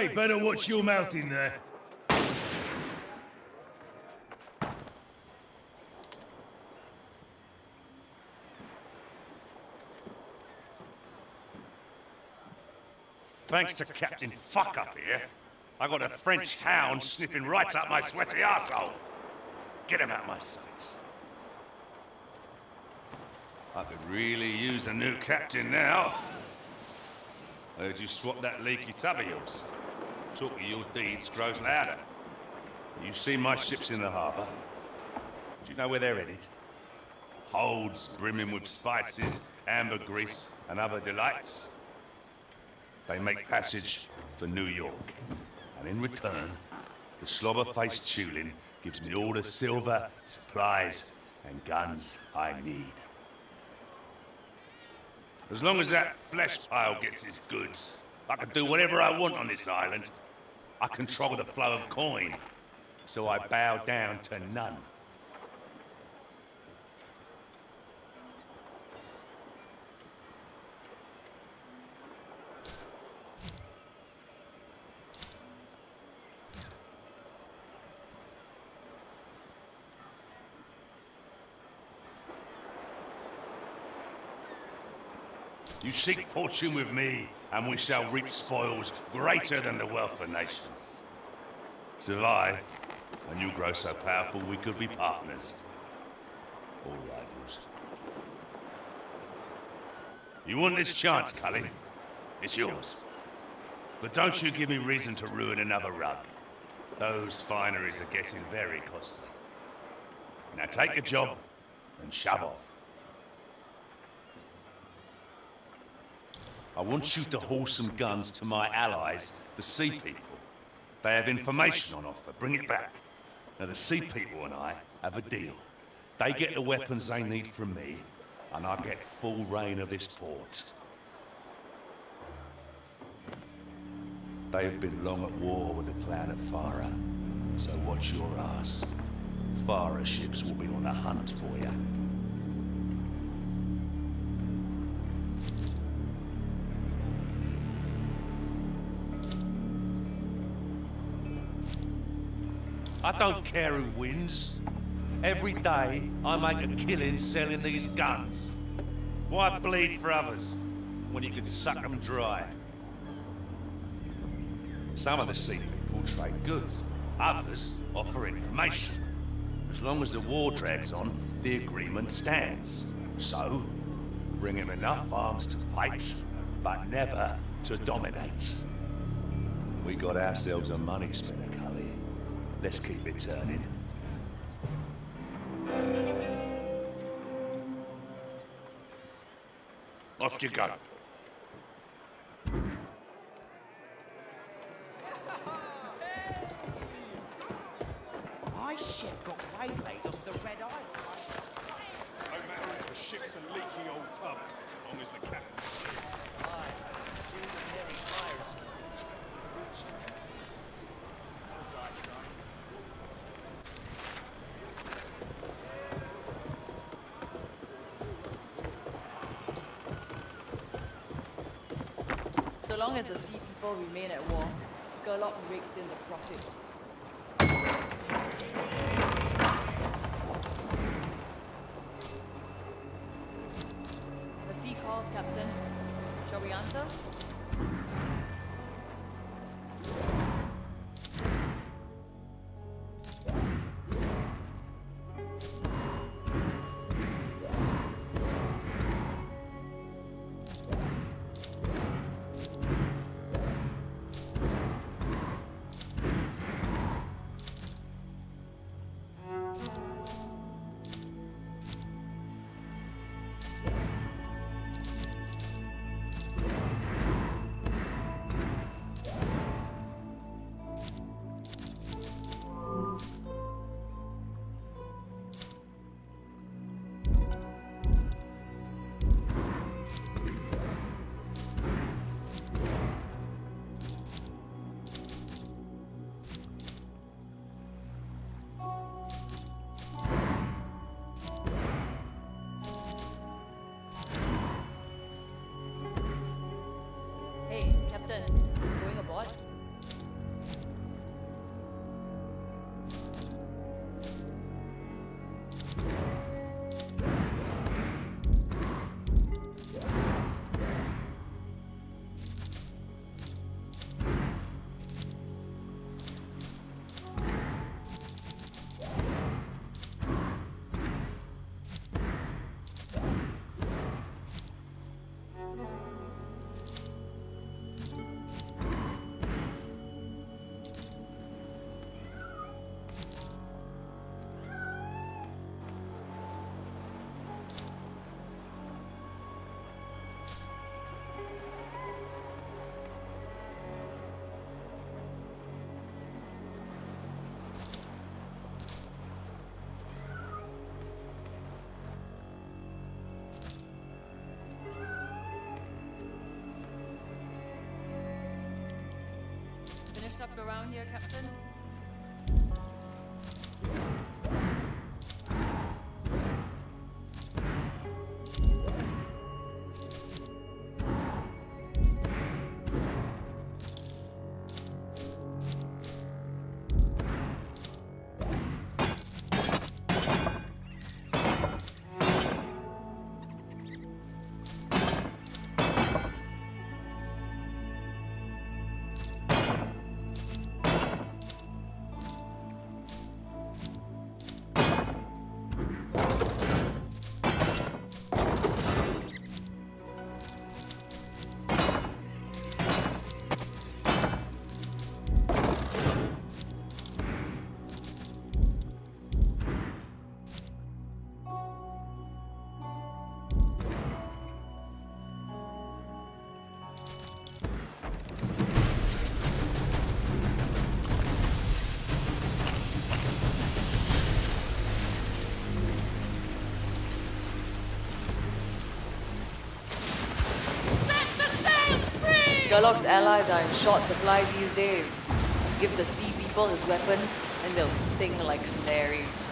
Hey, better watch your mouth in there. Thanks to Captain Fuck up here, I got a French hound sniffing right up my sweaty arsehole. Get him out of my sight. I could really use a new captain now. Heard you swap that leaky tub of yours. Talk of your deeds grows louder. You've seen my ships in the harbour. Do you know where they're headed? Holds brimming with spices, ambergris, and other delights. They make passage for New York. And in return, the slobber-faced Tulin gives me all the silver, supplies, and guns I need. As long as that flesh pile gets its goods, I can do whatever I want on this island. I control the flow of coin, so I bow down to none. You seek fortune with me, and we shall reap spoils greater than the wealth of nations. Survive, and you grow so powerful we could be partners. Or rivals. You want this chance, Cully? It's yours. But don't you give me reason to ruin another rug. Those fineries are getting very costly. Now take a job and shove off. I want you to haul some guns to my allies, the Sea People. They have information on offer. Bring it back. Now, the Sea People and I have a deal. They get the weapons they need from me, and I get full reign of this port. They have been long at war with the clan of Farah, so watch your ass. Farah ships will be on the hunt for you. I don't care who wins. Every day, I make a killing selling these guns. Why bleed for others when you can suck them dry? Some of the sea people trade goods. Others offer information. As long as the war drags on, the agreement stands. So, bring him enough arms to fight, but never to dominate. We got ourselves a money spinner. Let's keep it turning. Off you go. My ship got waylaid off the Red Island. No matter if the ship's a leaky old tub, as long as the captain. So long as the sea people remain at war, Scurlock rakes in the profits. Up around here, Captain? Scurlock's allies are in short supply these days. Give the sea people his weapons, and they'll sing like canaries.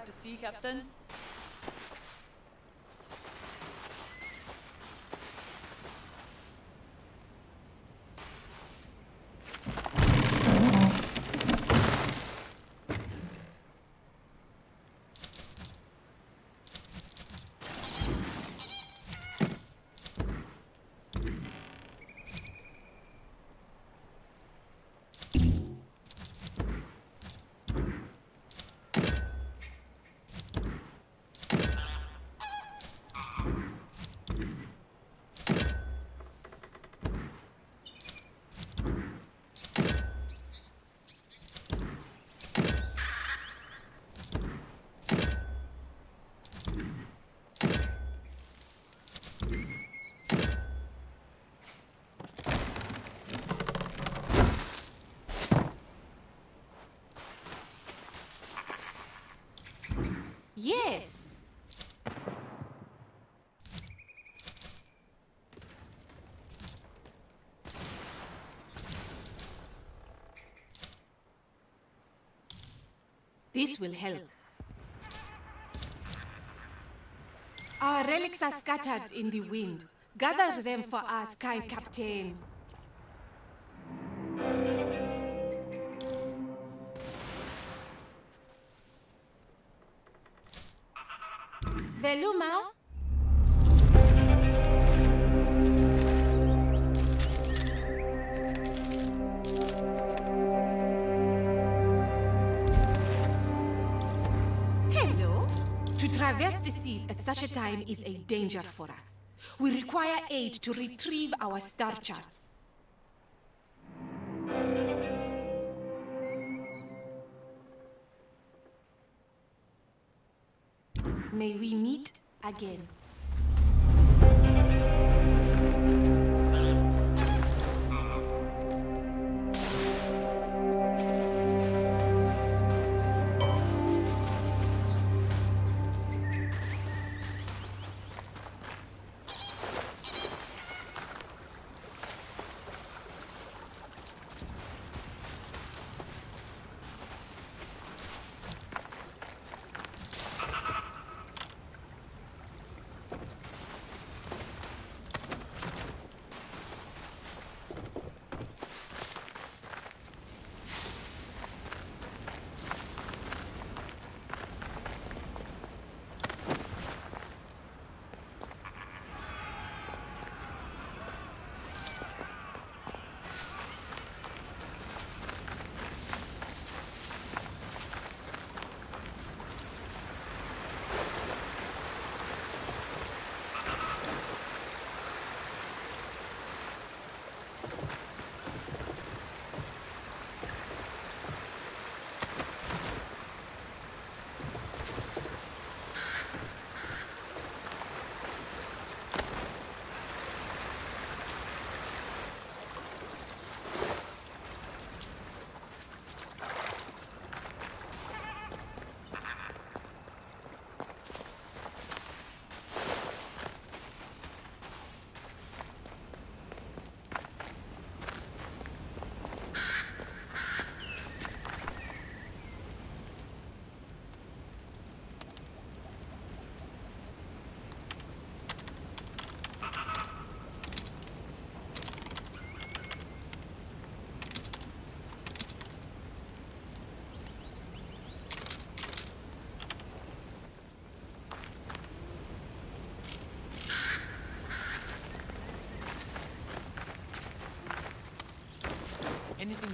Ready to see, Captain? Yes. This will help. Our relics are scattered in the wind. Gather them for us, kind captain. Veluma? Hello? To traverse the seas at such a time is a danger for us. We require aid to retrieve our star charts. May we meet again.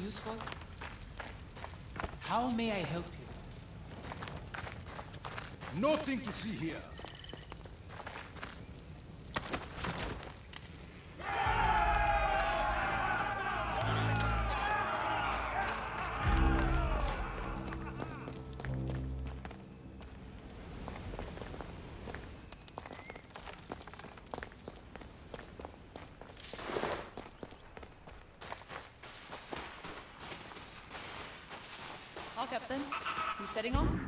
Useful? How may I help you? Nothing to see here. Captain? You setting off?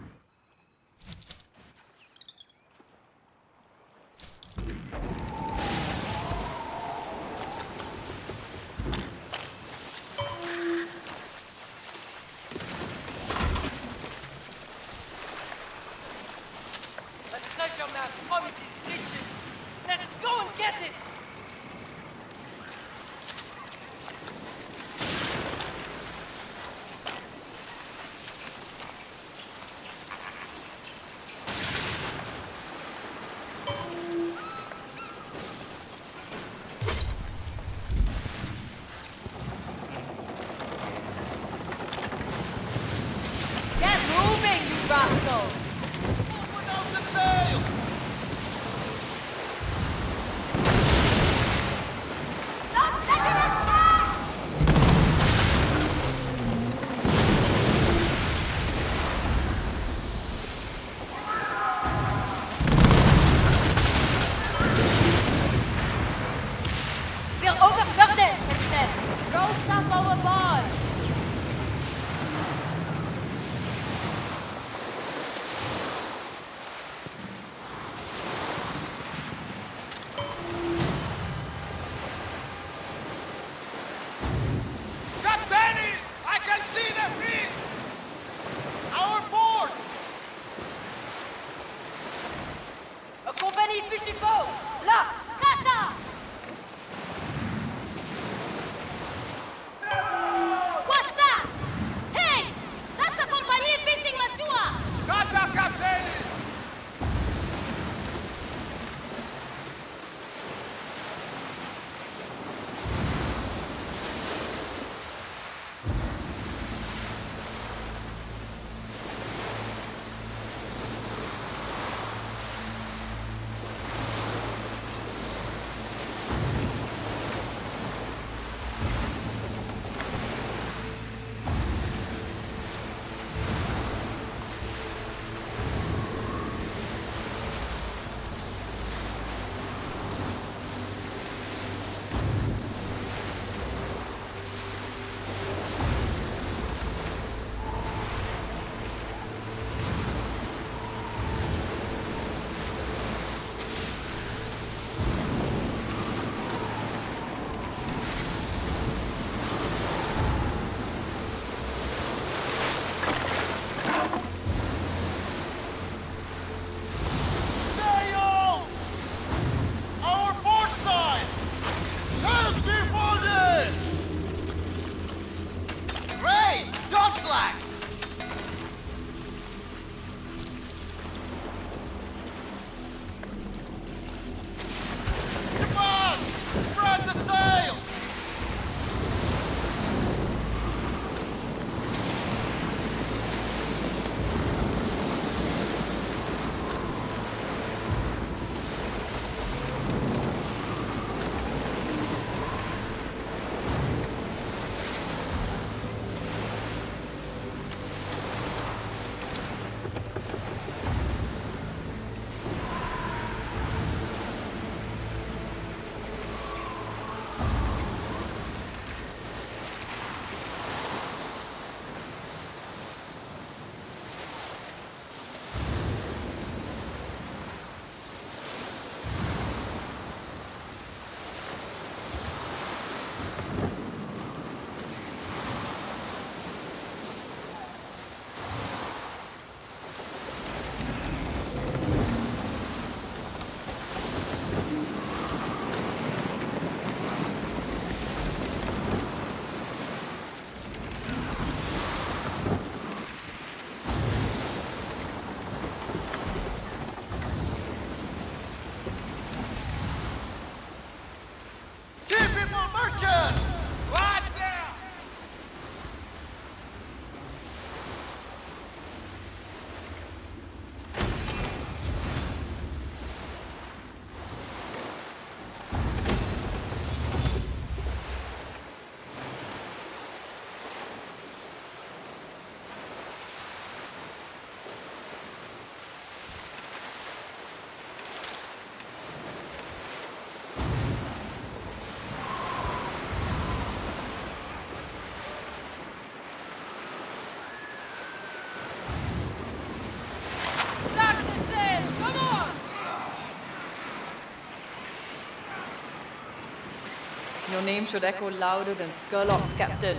Your name should echo louder than Scurlock's captain.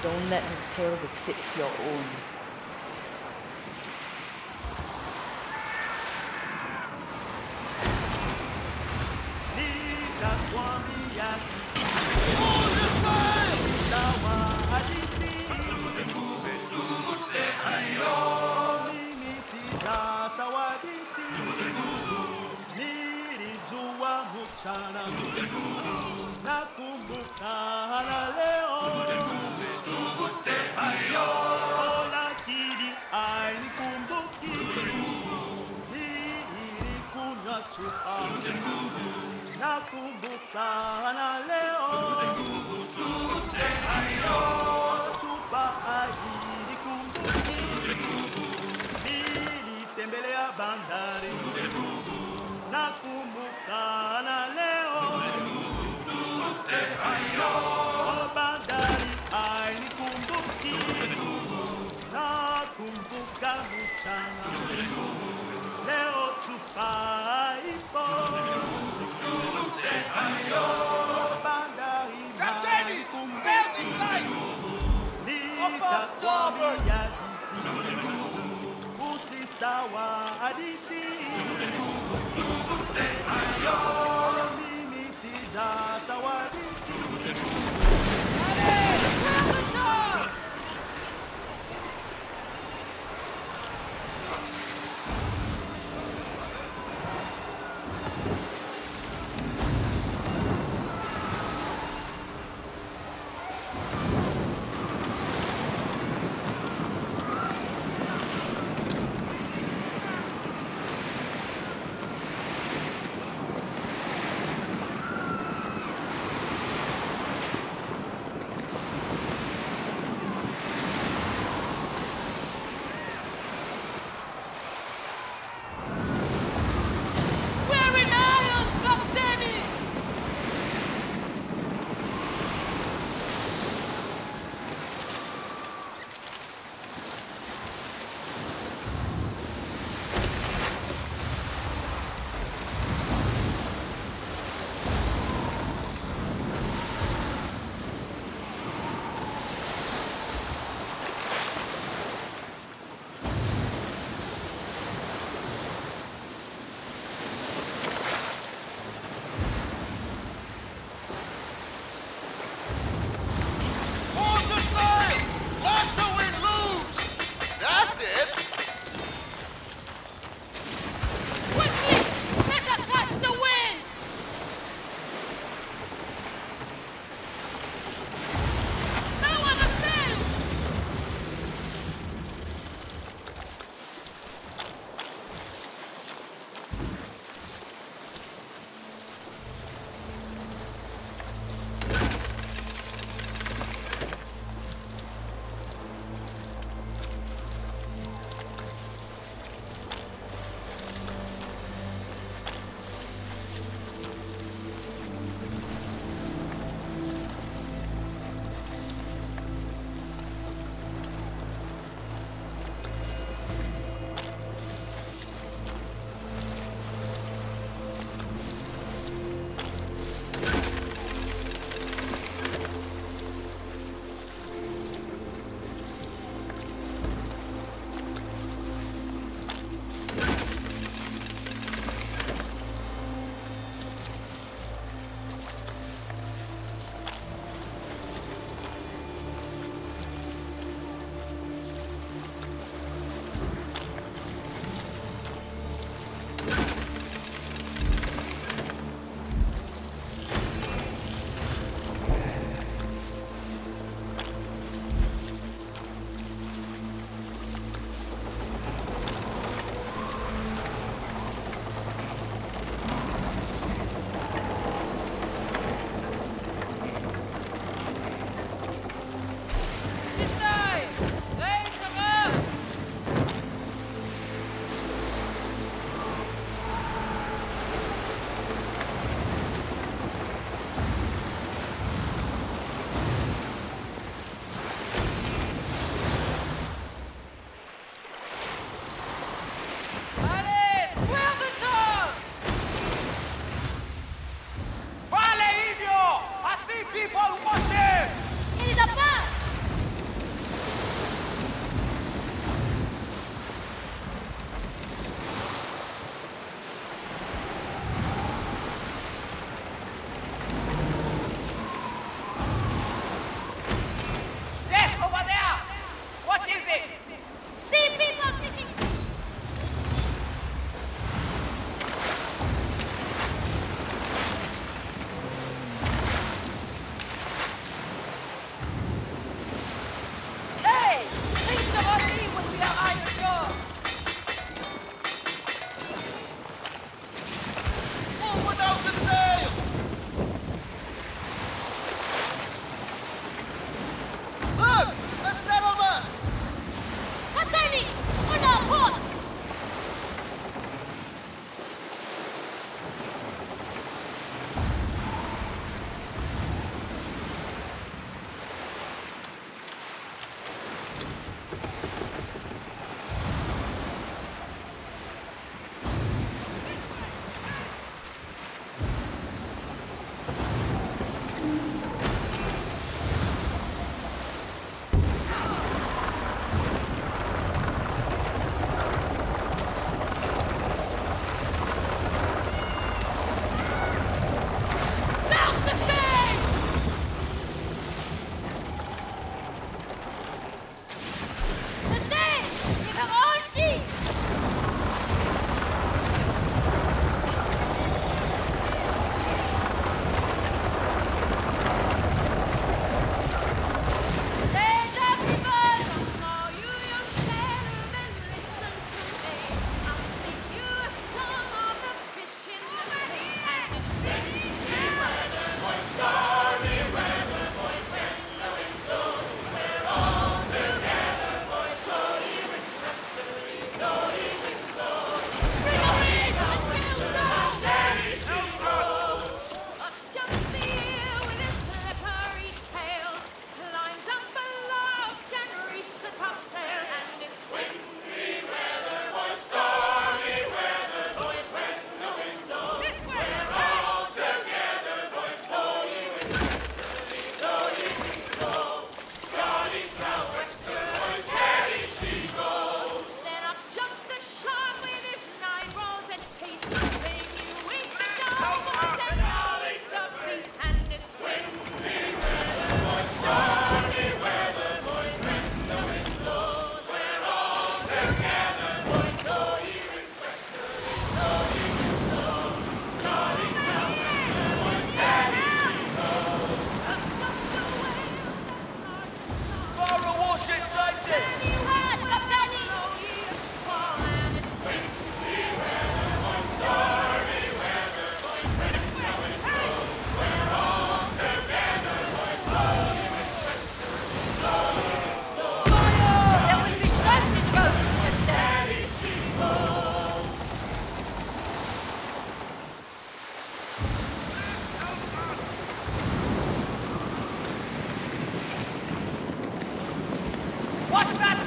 Don't let his tales affect your own.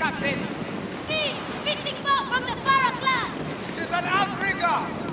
captain. See, fishing boat from the Farah clan. She's an outrigger.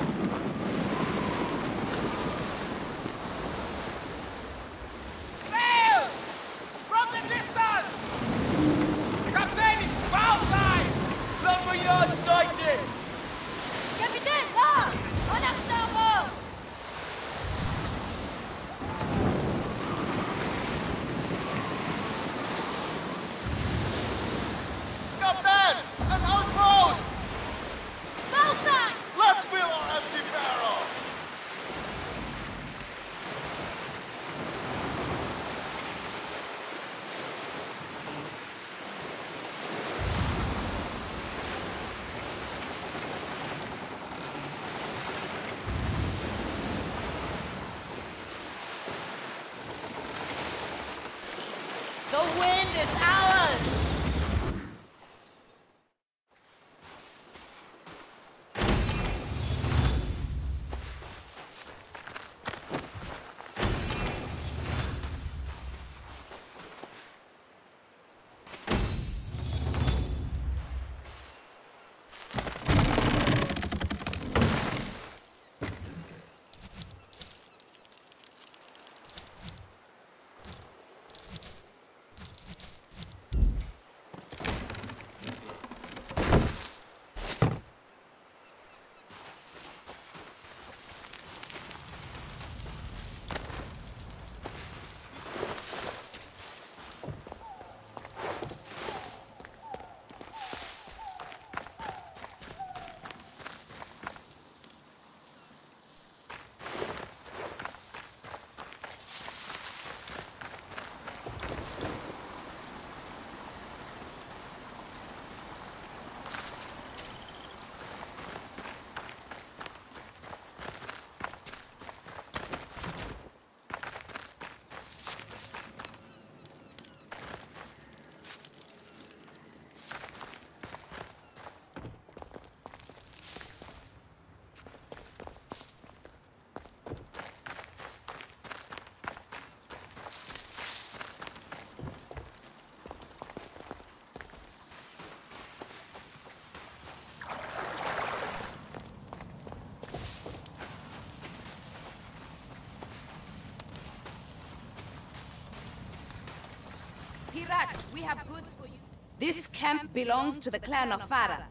We have goods for you. This camp belongs to the clan of Farah.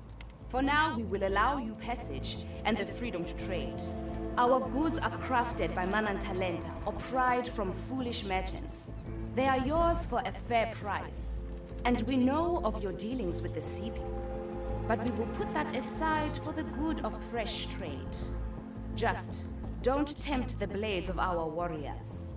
For now, we will allow you passage and the freedom to trade. Our goods are crafted by Manantalenta or pried from foolish merchants. They are yours for a fair price. And we know of your dealings with the sea people. But we will put that aside for the good of fresh trade. Just don't tempt the blades of our warriors.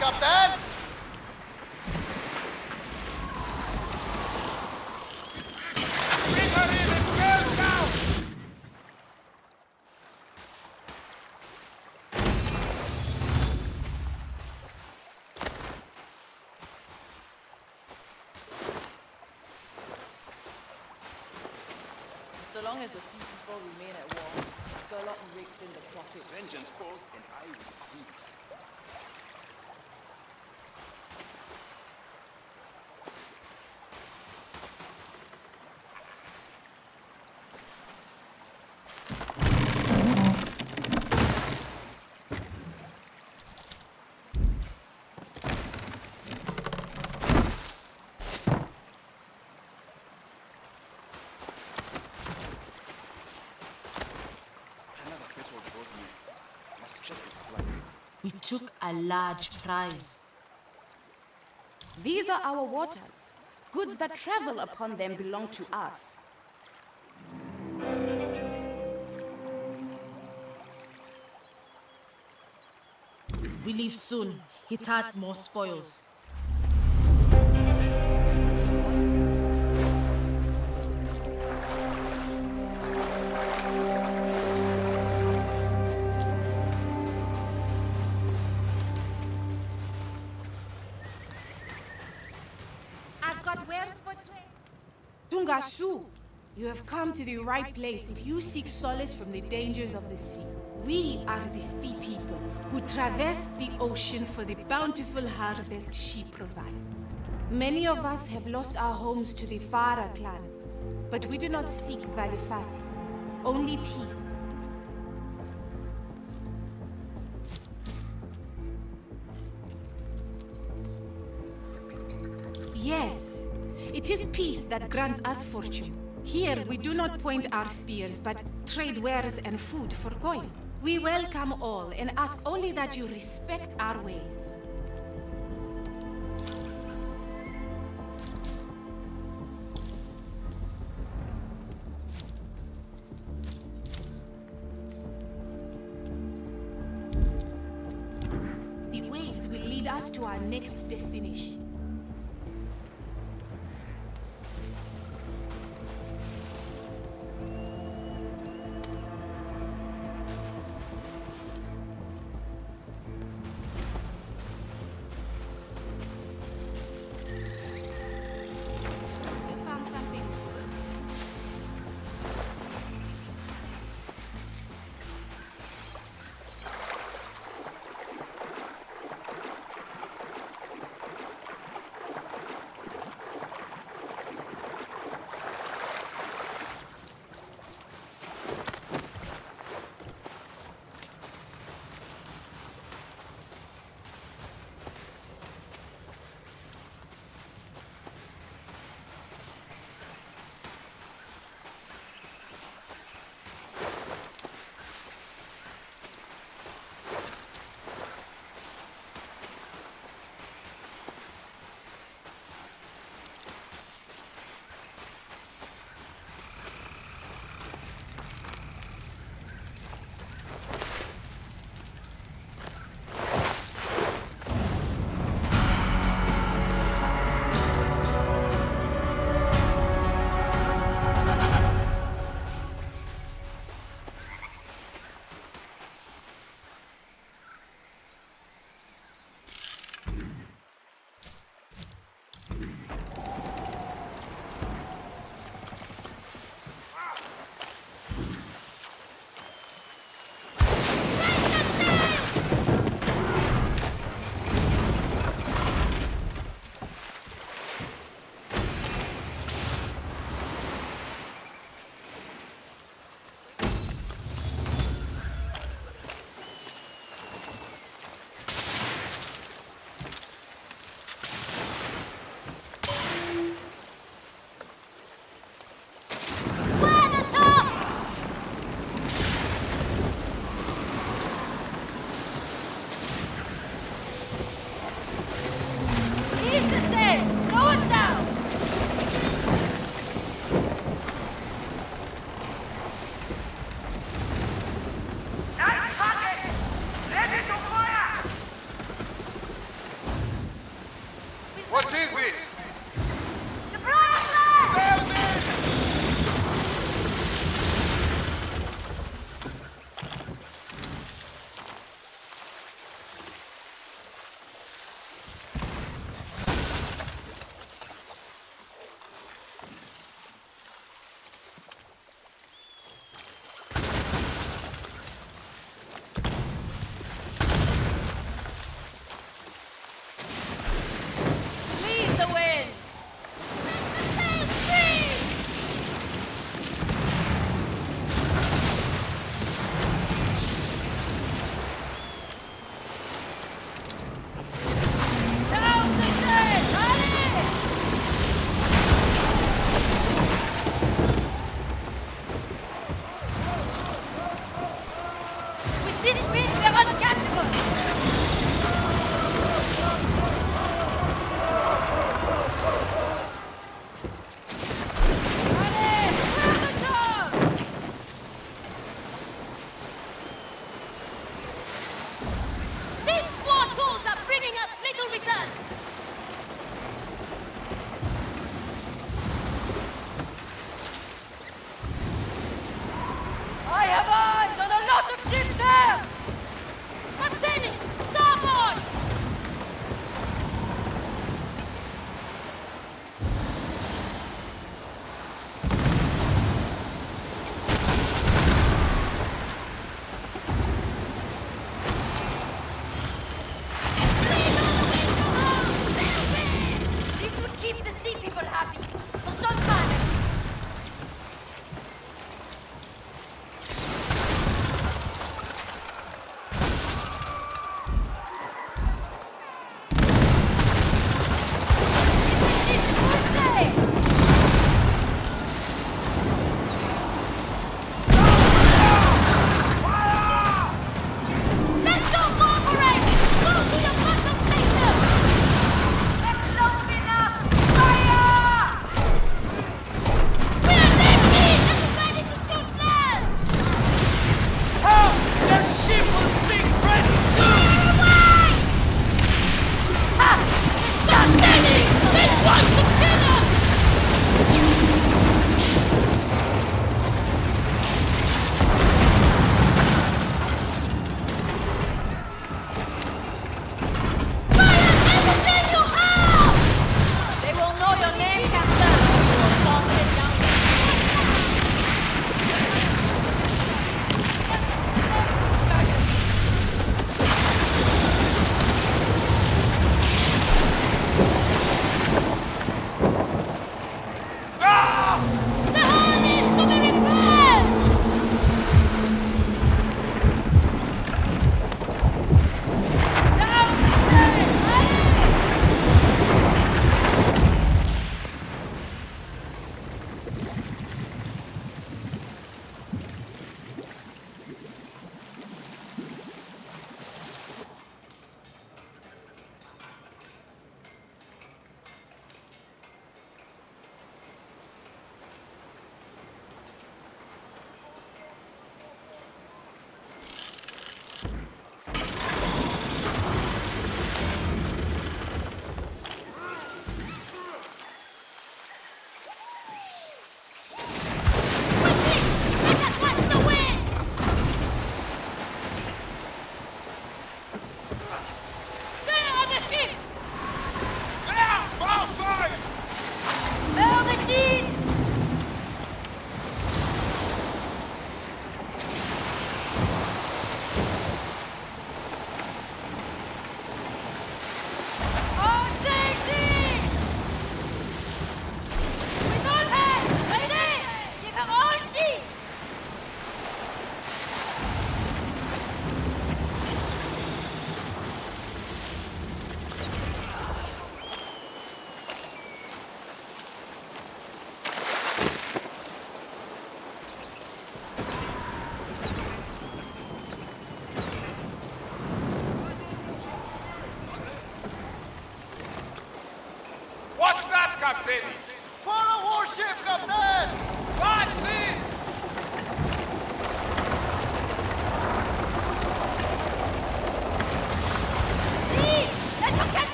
Captain! Bring her in and girls down! So long as the sea people remain at war, Scurlock rakes in the profits. Vengeance calls and I will heed. Another petrol draws me. Must check the supplies. We took a large prize. These are our waters. Goods that travel upon them belong to us. We leave soon. He out more spoils. to the right place if you seek solace from the dangers of the sea. We are the sea people who traverse the ocean for the bountiful harvest she provides. Many of us have lost our homes to the Farah clan, but we do not seek Valifati, only peace. Yes, it is peace that grants us fortune. Here, we do not point our spears, but trade wares and food for coin. We welcome all and ask only that you respect our ways. The waves will lead us to our next destination.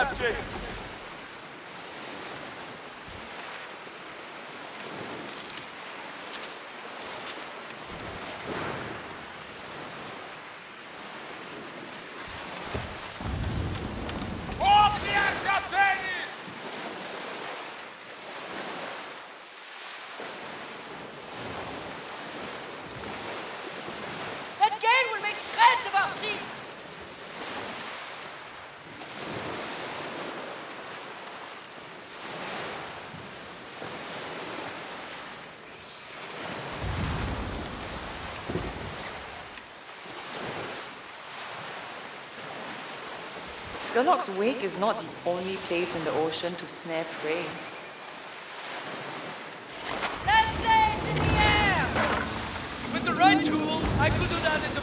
left, Jake. Scurlock's wake is not the only place in the ocean to snare prey. Let's say it's in the air! With the right tool, I could do that in the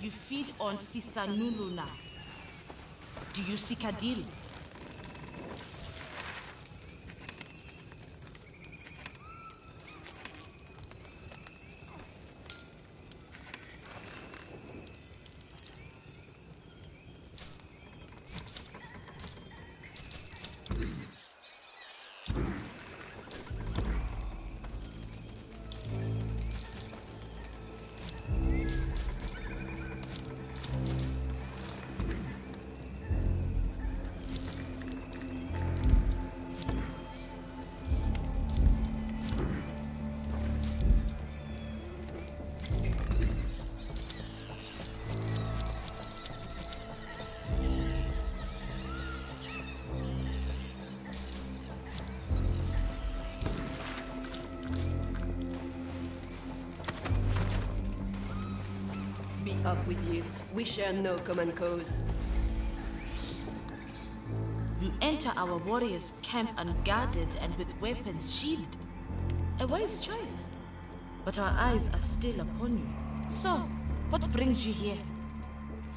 You feed on Sisanulu now. Do you seek a off with you. We share no common cause. You enter our warriors' camp unguarded and with weapons sheathed. A wise choice. But our eyes are still upon you. So, what brings you here?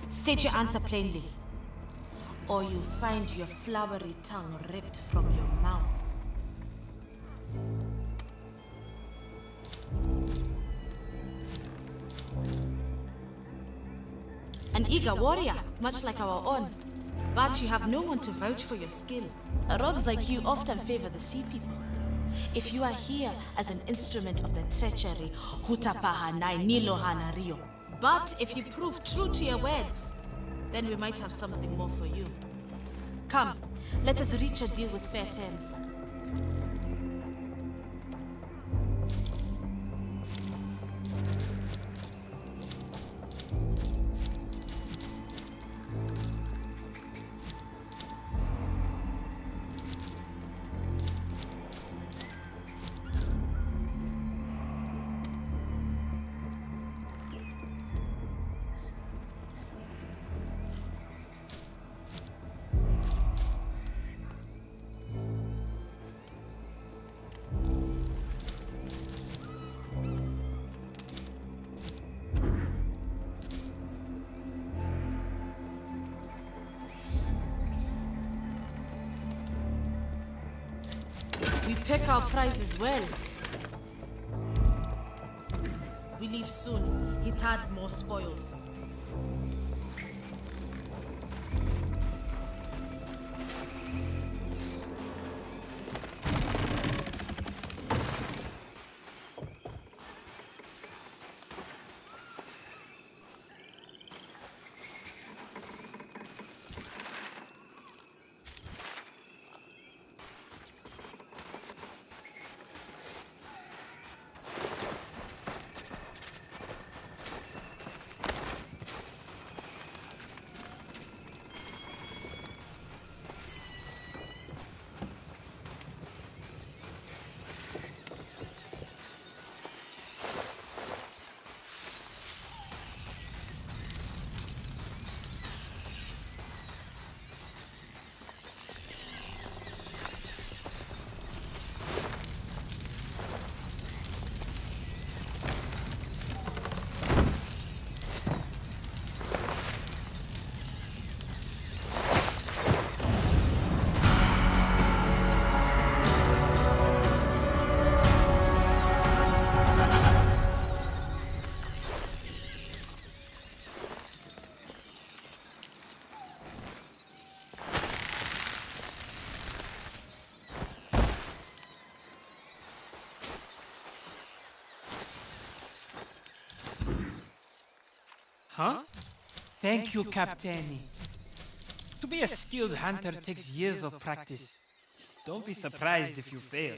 State your answer plainly. Or you'll find your flowery tongue ripped from your mouth. Eager warrior, much like our own. But you have no one to vouch for your skill. Rogues like you often favor the sea people. If you are here as an instrument of the treachery, Hutapaha Nai Nilohana Rio. But if you prove true to your words, then we might have something more for you. Come, let us reach a deal with fair terms. Huh? Thank you, Captain. To be a skilled hunter takes years of practice. Don't be surprised if you fail.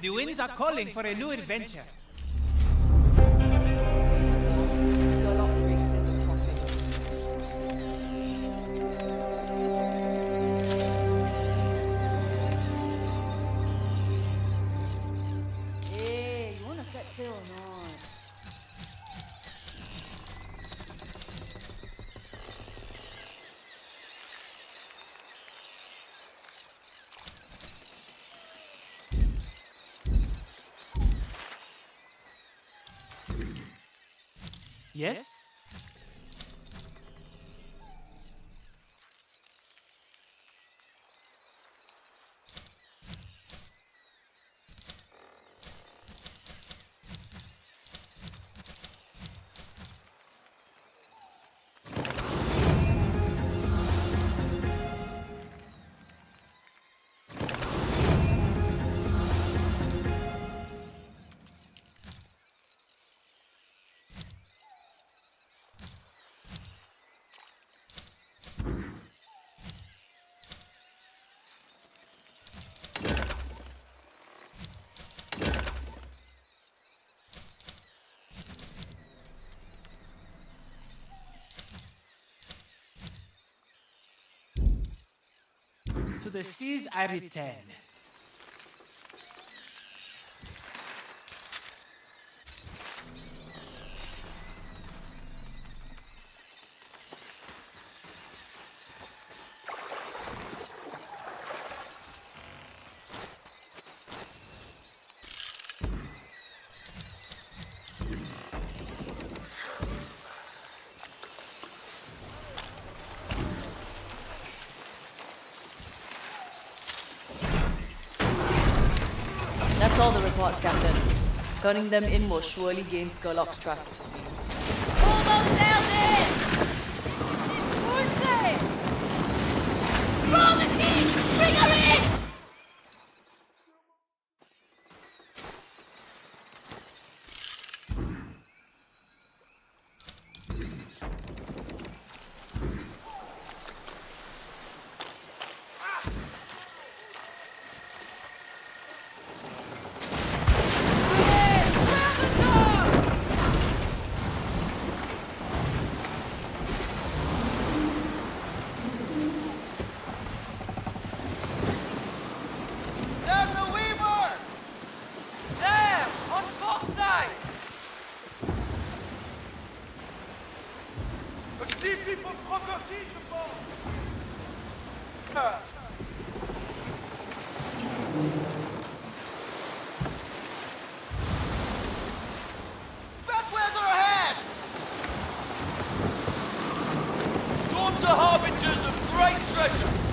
The winds are calling for a new adventure. To the seas I return. That's all the reports, Captain. Turning them in will surely gain Scurlock's trust. the harbingers of great treasure.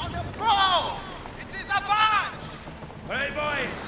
on the! It is a badge! Hey, boys!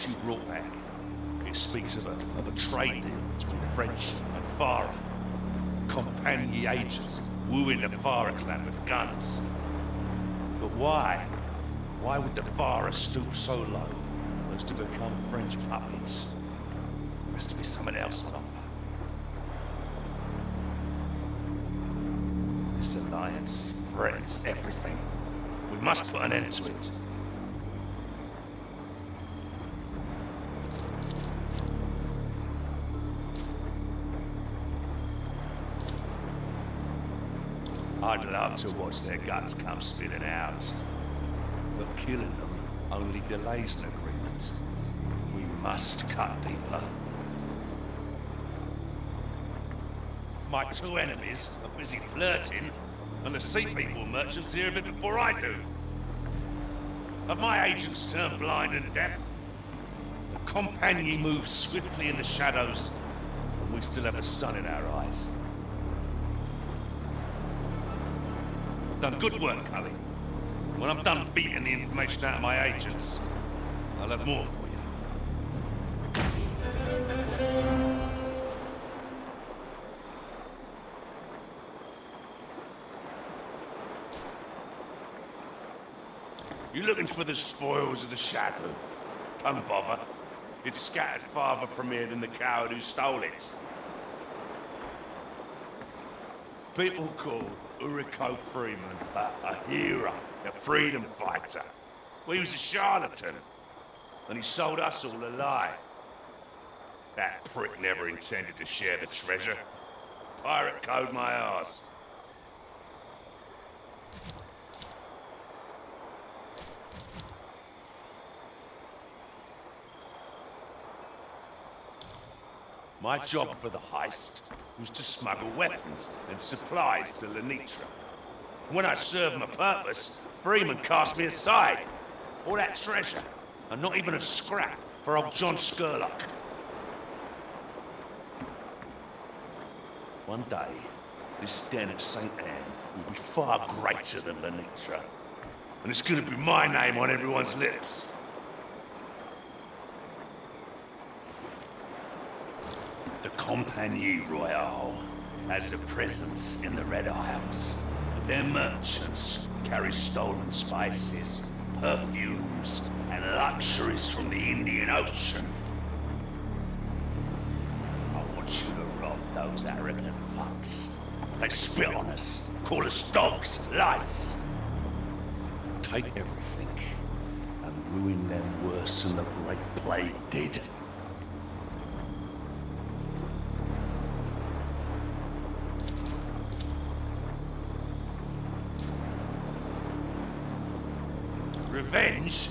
she brought back, it speaks of a, of a trade deal between the French and Farah. Compagnie agents wooing the Farah clan with guns. But why? Why would the Farah stoop so low as to become French puppets? There has to be someone else on offer. This alliance threatens everything. We must put an end to it. Love to watch their guts come spilling out. But killing them only delays an agreement. We must cut deeper. My two enemies are busy flirting, and the Sea People merchants hear of it before I do. Have my agents turned blind and deaf? The Compagnie moves swiftly in the shadows, and we still have the sun in our eyes. Done good work, Cully. When I'm done beating the information out of my agents, I'll have more for you. You looking for the spoils of the Shadow? Don't bother. It's scattered farther from here than the coward who stole it. People call Uriko Freeman a, a hero, a freedom fighter. Well, he was a charlatan, and he sold us all a lie. That prick never intended to share the treasure. Pirate code my ass. My job for the heist was to smuggle weapons and supplies to Lenitra. When I served my purpose, Freeman cast me aside. All that treasure, and not even a scrap for old John Scurlock. One day, this den at St. Anne will be far greater than Lenitra. And it's gonna be my name on everyone's lips. Compagnie Royale has a presence in the Red Isles. Their merchants carry stolen spices, perfumes, and luxuries from the Indian Ocean. I want you to rob those arrogant fucks. They spit on us, call us dogs, lice. Take everything and ruin them worse than the Great Plague did. Revenge?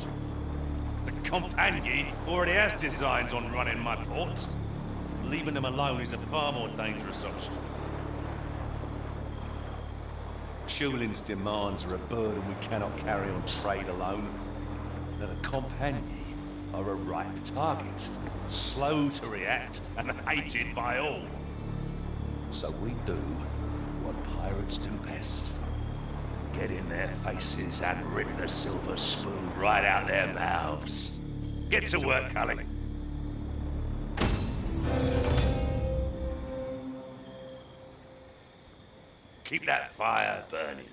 The Compagnie already has designs on running my ports. Leaving them alone is a far more dangerous option. Chulin's demands are a burden we cannot carry on trade alone. Now the Compagnie are a ripe target, slow to react and hated by all. So we do what pirates do best. Get in their faces and rip the silver spoon right out their mouths. Get to work, Cully. Keep that fire burning.